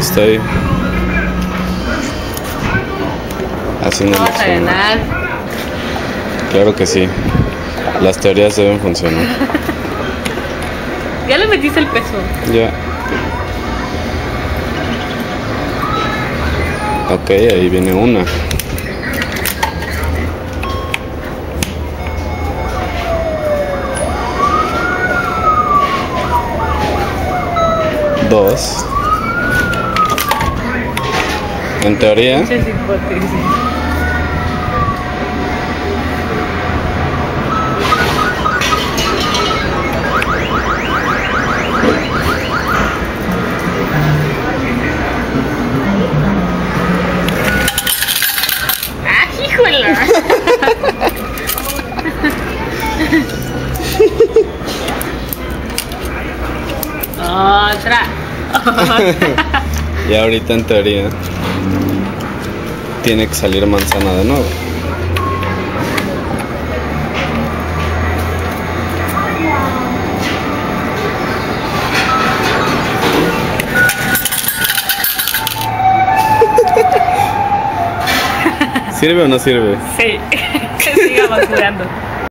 Estoy haciendo Vamos a ganar. Claro que sí. Las teorías deben funcionar. Ya le metiste el peso. Ya. Ok, ahí viene una. Dos. En teoría, Muchas hipótesis. ¡Ah, híjola! Otra. y ahorita en teoría, tiene que salir manzana de nuevo. ¿Sirve o no sirve? Sí, que sigamos jugando.